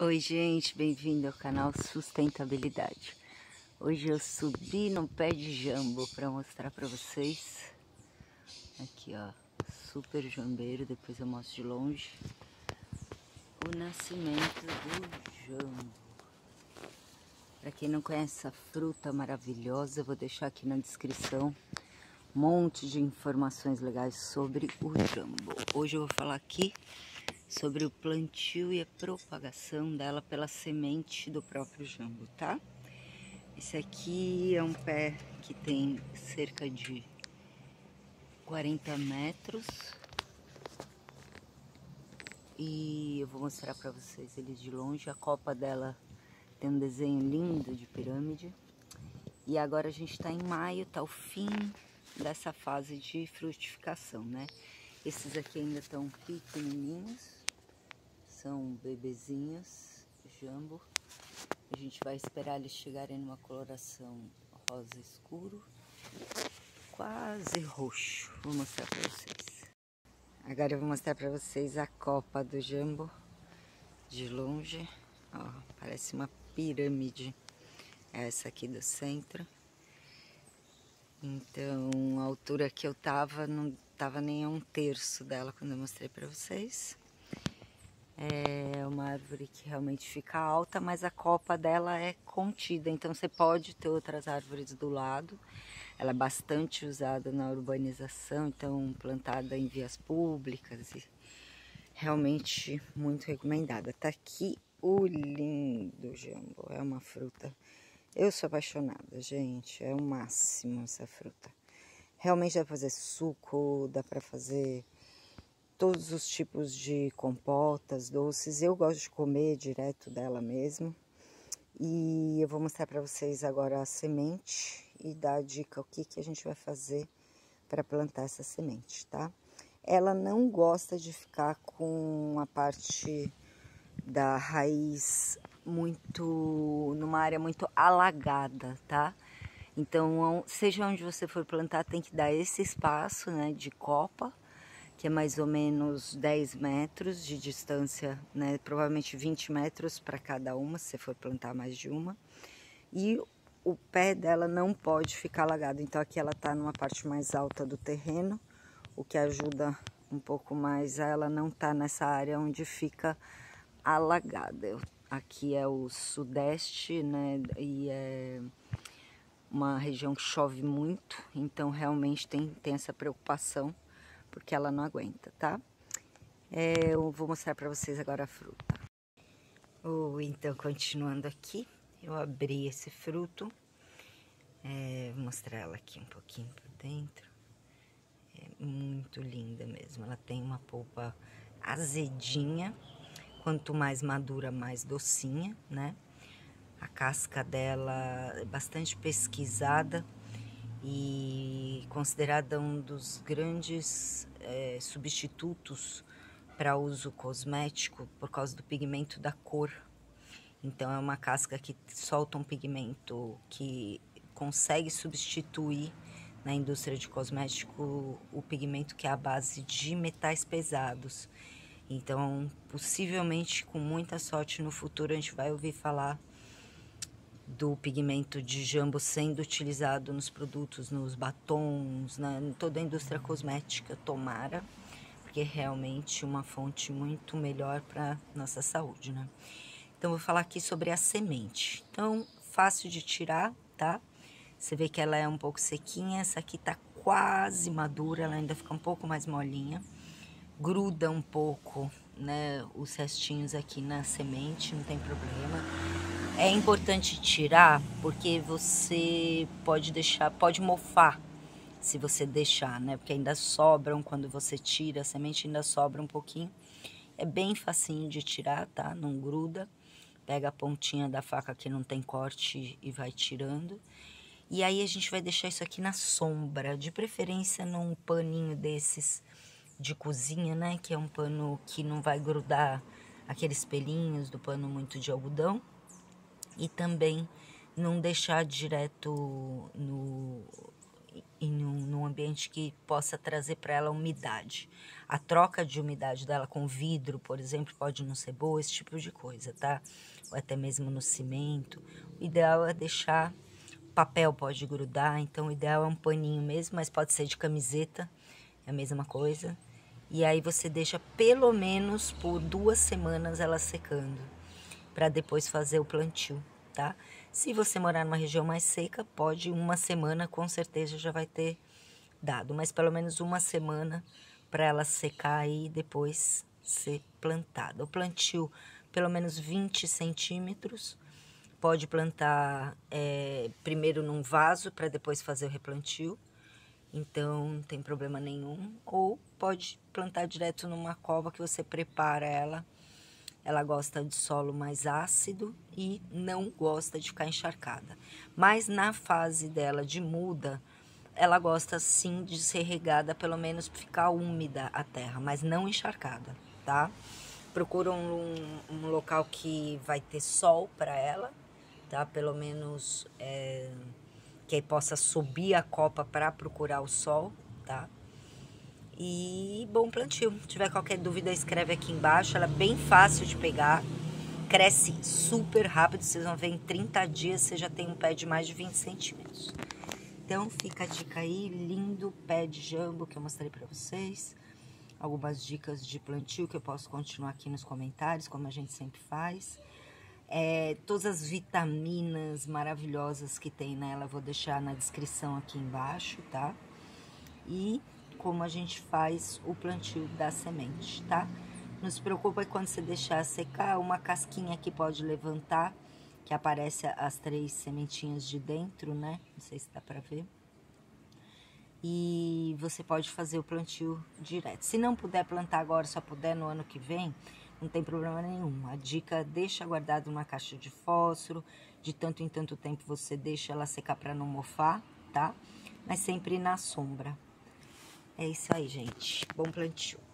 Oi gente, bem-vindo ao canal Sustentabilidade. Hoje eu subi no pé de jambo para mostrar para vocês. Aqui ó, super jambeiro, depois eu mostro de longe. O nascimento do jambo. Para quem não conhece essa fruta maravilhosa, vou deixar aqui na descrição um monte de informações legais sobre o jambo. Hoje eu vou falar aqui sobre o plantio e a propagação dela pela semente do próprio jambo, tá? Esse aqui é um pé que tem cerca de 40 metros e eu vou mostrar para vocês ele de longe. A copa dela tem um desenho lindo de pirâmide e agora a gente está em maio, tá o fim dessa fase de frutificação, né? Esses aqui ainda estão pequenininhos são bebezinhos, jambo. A gente vai esperar eles chegarem numa coloração rosa escuro, quase roxo. Vou mostrar para vocês. Agora eu vou mostrar para vocês a copa do jambo de longe. Ó, parece uma pirâmide. Essa aqui do centro. Então, a altura que eu tava, não tava nem a um terço dela quando eu mostrei para vocês. É uma árvore que realmente fica alta, mas a copa dela é contida, então você pode ter outras árvores do lado. Ela é bastante usada na urbanização, então plantada em vias públicas e realmente muito recomendada. Tá aqui o lindo jambo, é uma fruta. Eu sou apaixonada, gente, é o máximo essa fruta. Realmente dá pra fazer suco, dá pra fazer todos os tipos de compotas, doces. Eu gosto de comer direto dela mesmo. E eu vou mostrar para vocês agora a semente e dar a dica o que, que a gente vai fazer para plantar essa semente, tá? Ela não gosta de ficar com a parte da raiz muito numa área muito alagada, tá? Então, seja onde você for plantar, tem que dar esse espaço, né, de copa que é mais ou menos 10 metros de distância, né? provavelmente 20 metros para cada uma, se você for plantar mais de uma. E o pé dela não pode ficar alagado, então aqui ela está numa parte mais alta do terreno, o que ajuda um pouco mais a ela não estar tá nessa área onde fica alagada. Aqui é o sudeste, né? E é uma região que chove muito, então realmente tem, tem essa preocupação porque ela não aguenta, tá? É, eu vou mostrar para vocês agora a fruta. Oh, então, continuando aqui, eu abri esse fruto. É, vou mostrar ela aqui um pouquinho por dentro. É muito linda mesmo. Ela tem uma polpa azedinha. Quanto mais madura, mais docinha, né? A casca dela é bastante pesquisada e considerada um dos grandes é, substitutos para uso cosmético por causa do pigmento da cor. Então é uma casca que solta um pigmento que consegue substituir na indústria de cosmético o pigmento que é a base de metais pesados. Então, possivelmente, com muita sorte no futuro, a gente vai ouvir falar do pigmento de jambo sendo utilizado nos produtos, nos batons, na, em toda a indústria cosmética, tomara, porque é realmente uma fonte muito melhor para nossa saúde, né? Então, vou falar aqui sobre a semente. Então, fácil de tirar, tá? Você vê que ela é um pouco sequinha, essa aqui tá quase madura, ela ainda fica um pouco mais molinha. Gruda um pouco, né, os restinhos aqui na semente, não tem problema é importante tirar porque você pode deixar, pode mofar se você deixar, né? Porque ainda sobram quando você tira, a semente ainda sobra um pouquinho. É bem facinho de tirar, tá? Não gruda. Pega a pontinha da faca que não tem corte e vai tirando. E aí a gente vai deixar isso aqui na sombra, de preferência num paninho desses de cozinha, né? Que é um pano que não vai grudar aqueles pelinhos do pano muito de algodão e também não deixar direto no, em um, num ambiente que possa trazer para ela umidade. A troca de umidade dela com vidro, por exemplo, pode não ser boa, esse tipo de coisa, tá? Ou até mesmo no cimento. O ideal é deixar papel pode grudar, então o ideal é um paninho mesmo, mas pode ser de camiseta, é a mesma coisa. E aí você deixa pelo menos por duas semanas ela secando, para depois fazer o plantio, tá? Se você morar numa região mais seca, pode uma semana com certeza já vai ter dado, mas pelo menos uma semana para ela secar e depois ser plantada. O plantio, pelo menos 20 centímetros, pode plantar é, primeiro num vaso para depois fazer o replantio, então não tem problema nenhum. Ou pode plantar direto numa cova que você prepara ela ela gosta de solo mais ácido e não gosta de ficar encharcada. Mas na fase dela de muda, ela gosta sim de ser regada, pelo menos ficar úmida a terra, mas não encharcada, tá? Procura um, um local que vai ter sol para ela, tá? Pelo menos é, que aí possa subir a copa para procurar o sol, tá? E bom plantio. Se tiver qualquer dúvida, escreve aqui embaixo. Ela é bem fácil de pegar. Cresce super rápido. Vocês vão ver em 30 dias você já tem um pé de mais de 20 centímetros. Então fica a dica aí, lindo pé de jambo que eu mostrei para vocês. Algumas dicas de plantio que eu posso continuar aqui nos comentários, como a gente sempre faz. É, todas as vitaminas maravilhosas que tem nela, vou deixar na descrição aqui embaixo, tá? E como a gente faz o plantio da semente, tá? Não se preocupa quando você deixar secar, uma casquinha que pode levantar, que aparece as três sementinhas de dentro, né? Não sei se dá pra ver. E você pode fazer o plantio direto. Se não puder plantar agora, só puder no ano que vem, não tem problema nenhum. A dica, deixa guardado numa caixa de fósforo, de tanto em tanto tempo você deixa ela secar para não mofar, tá? Mas sempre na sombra. É isso aí, gente. Bom plantio.